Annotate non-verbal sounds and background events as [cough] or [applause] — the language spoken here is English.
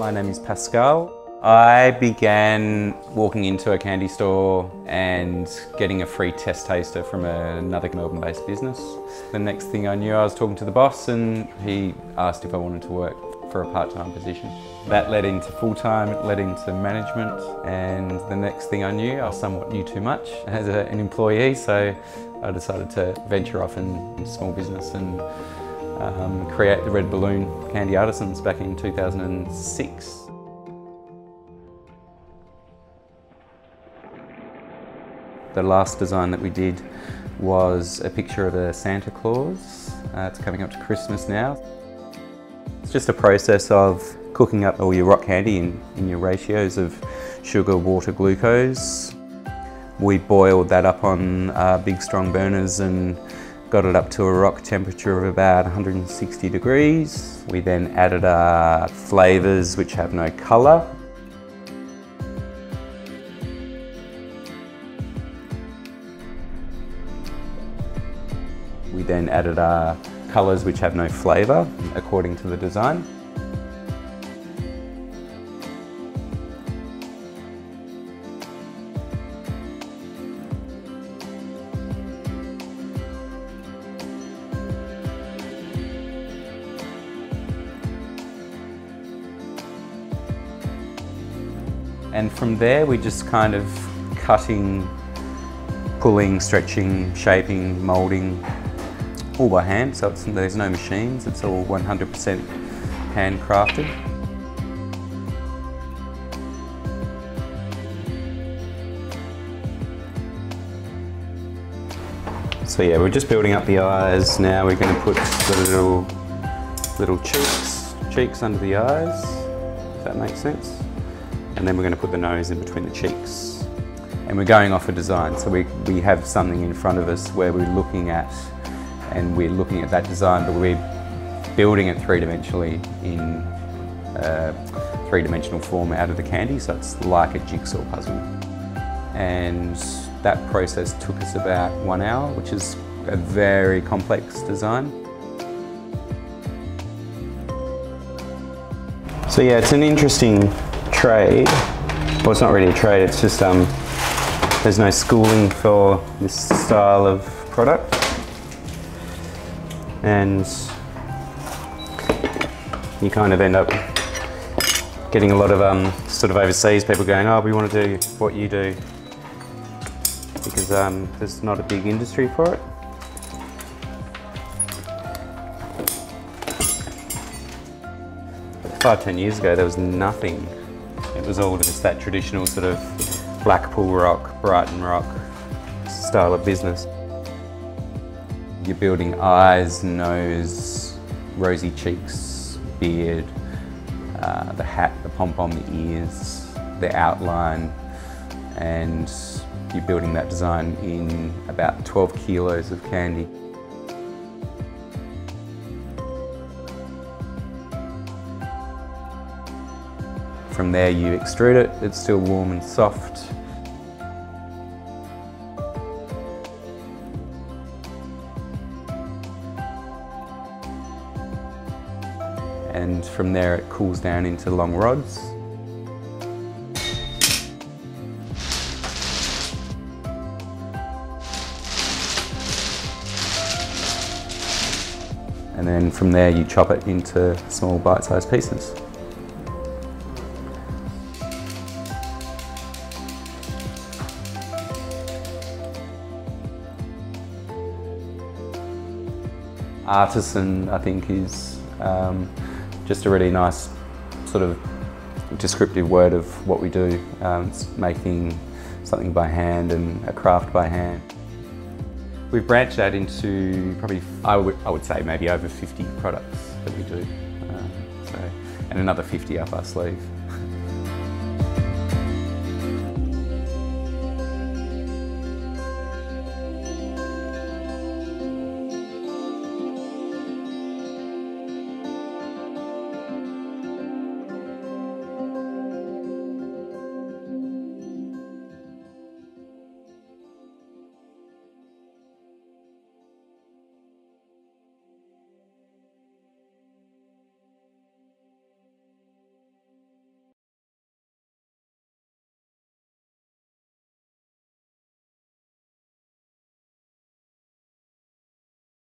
My name is Pascal. I began walking into a candy store and getting a free test taster from another Melbourne-based business. The next thing I knew, I was talking to the boss and he asked if I wanted to work for a part-time position. That led into full-time, it led into management, and the next thing I knew, I somewhat knew too much as a, an employee, so I decided to venture off in, in small business and um, create the Red Balloon Candy Artisans back in 2006. The last design that we did was a picture of a Santa Claus. Uh, it's coming up to Christmas now. It's just a process of cooking up all your rock candy in, in your ratios of sugar, water, glucose. We boiled that up on uh, big strong burners and got it up to a rock temperature of about 160 degrees. We then added uh, our flavours which have no colour. We then added uh, our colours which have no flavour according to the design. And from there we're just kind of cutting, pulling, stretching, shaping, moulding, all by hand. So there's no machines, it's all 100% handcrafted. So yeah, we're just building up the eyes now. We're going to put the little, little cheeks, cheeks under the eyes, if that makes sense and then we're going to put the nose in between the cheeks. And we're going off a design, so we, we have something in front of us where we're looking at, and we're looking at that design, but we're building it three-dimensionally in a three-dimensional form out of the candy, so it's like a jigsaw puzzle. And that process took us about one hour, which is a very complex design. So yeah, it's an interesting trade. Well, it's not really a trade, it's just um, there's no schooling for this style of product. And you kind of end up getting a lot of um, sort of overseas people going, oh, we want to do what you do because um, there's not a big industry for it. Five, ten years ago, there was nothing it was all just that traditional sort of Blackpool rock, Brighton rock style of business. You're building eyes, nose, rosy cheeks, beard, uh, the hat, the pom-pom, the ears, the outline, and you're building that design in about 12 kilos of candy. From there you extrude it, it's still warm and soft. And from there it cools down into long rods. And then from there you chop it into small bite-sized pieces. Artisan, I think, is um, just a really nice sort of descriptive word of what we do. Um, it's making something by hand and a craft by hand. We've branched out into probably, I would, I would say maybe over 50 products that we do. Um, so, and another 50 up our sleeve. [laughs]